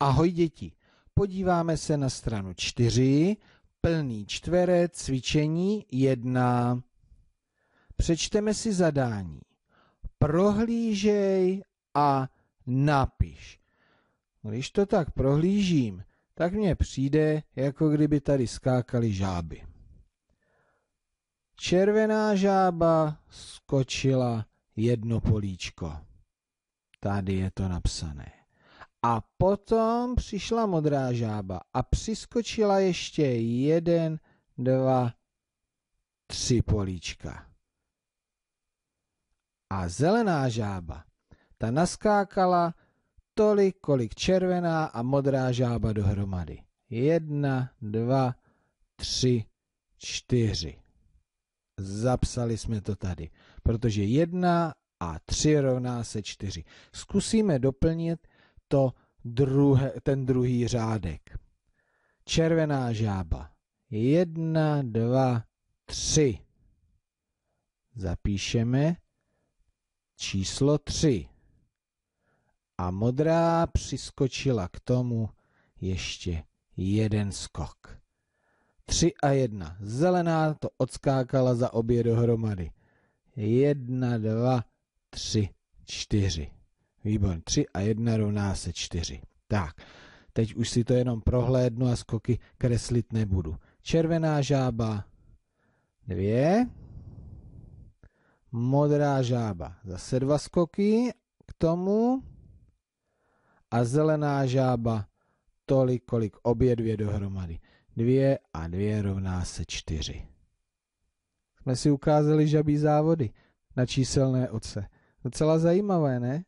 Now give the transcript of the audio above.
Ahoj děti, podíváme se na stranu 4, plný čtverec, cvičení 1. Přečteme si zadání. Prohlížej a napiš. Když to tak prohlížím, tak mně přijde, jako kdyby tady skákaly žáby. Červená žába skočila jedno políčko. Tady je to napsané. A potom přišla modrá žába a přiskočila ještě jeden, dva, tři políčka. A zelená žába, ta naskákala tolik, kolik červená a modrá žába dohromady. Jedna, dva, tři, čtyři. Zapsali jsme to tady, protože jedna a tři rovná se čtyři. Zkusíme doplnit to druhé, ten druhý řádek. Červená žába. Jedna, dva, tři. Zapíšeme číslo tři. A modrá přiskočila k tomu ještě jeden skok. Tři a jedna. Zelená to odskákala za obě dohromady. Jedna, dva, tři, čtyři. Výborně. Tři a jedna rovná se čtyři. Tak, teď už si to jenom prohlédnu a skoky kreslit nebudu. Červená žába, dvě. Modrá žába, zase dva skoky k tomu. A zelená žába, tolik, kolik obě dvě dohromady. Dvě a dvě rovná se čtyři. Jsme si ukázali žabí závody na číselné oce. Docela zajímavé, ne?